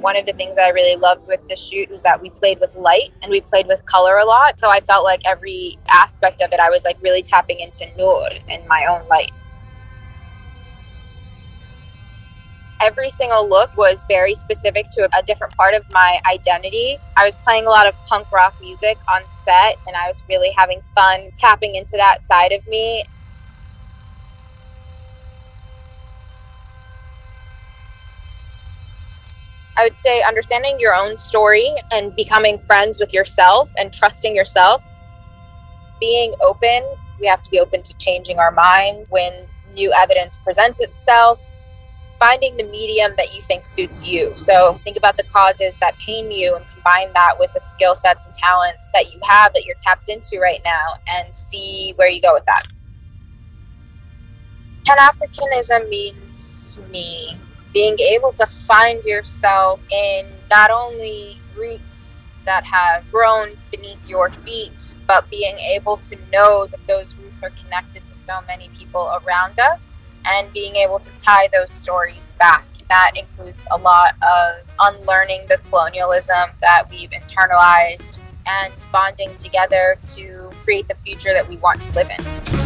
One of the things that I really loved with the shoot was that we played with light and we played with color a lot. So I felt like every aspect of it, I was like really tapping into Noor and my own light. Every single look was very specific to a different part of my identity. I was playing a lot of punk rock music on set and I was really having fun tapping into that side of me. I would say understanding your own story and becoming friends with yourself and trusting yourself. Being open, we have to be open to changing our minds when new evidence presents itself. Finding the medium that you think suits you. So think about the causes that pain you and combine that with the skill sets and talents that you have that you're tapped into right now and see where you go with that. Pan Africanism means me being able to find yourself in not only roots that have grown beneath your feet, but being able to know that those roots are connected to so many people around us and being able to tie those stories back. That includes a lot of unlearning the colonialism that we've internalized and bonding together to create the future that we want to live in.